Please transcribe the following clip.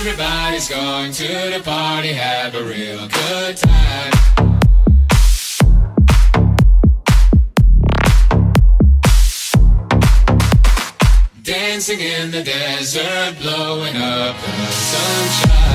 Everybody's going to the party, have a real good time. Dancing in the desert, blowing up the sunshine.